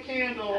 candle.